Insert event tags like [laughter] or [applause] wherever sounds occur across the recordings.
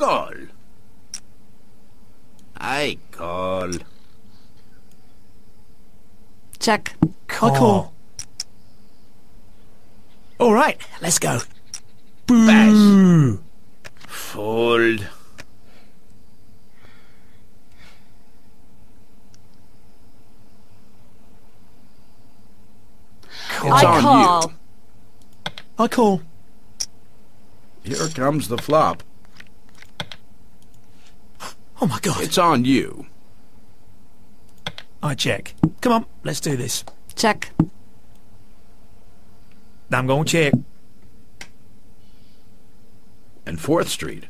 call. I call. Check. I call. All right, let's go. Bash. Fold. Call. I call. I call. Here comes the flop. Oh my god. It's on you. I check. Come on, let's do this. Check. I'm going to check. And 4th Street.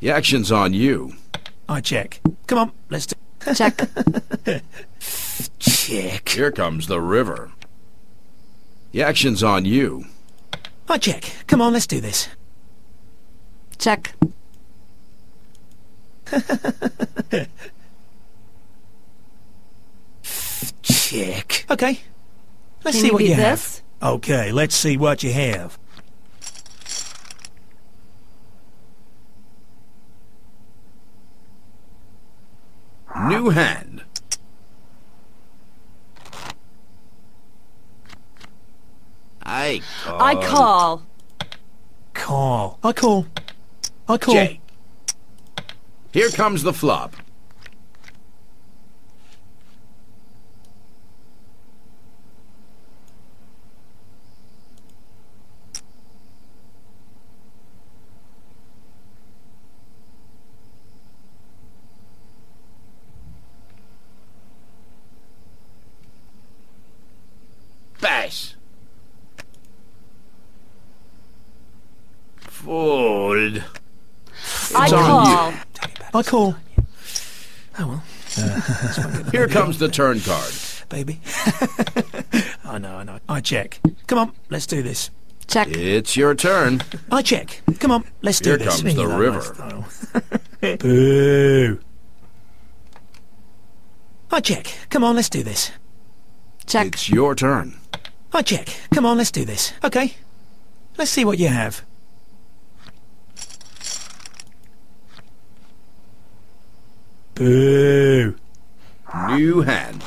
The action's on you. I check. Come on, let's do. Check. [laughs] Check. Here comes the river. The action's on you. I check. Come on, let's do this. Check. Check. Okay. Let's Can see you what you this? have. Okay, let's see what you have. New hand. I call. I call. Call. I call. I call. Jake. Here comes the flop. Bash. Fold. I on call. Oh, I call. Oh well, [laughs] Here comes the turn card. baby. [laughs] Oh, I know, I know. I check. Come on, let's do this. Check. It's your turn. I check. Come on, let's do this. Here this. comes the You know my river. [laughs] Boo. I check. Come on, let's do this. Check. It's your turn. I check. Come on, let's do this. Okay. Let's see what you have. Boo. New hand.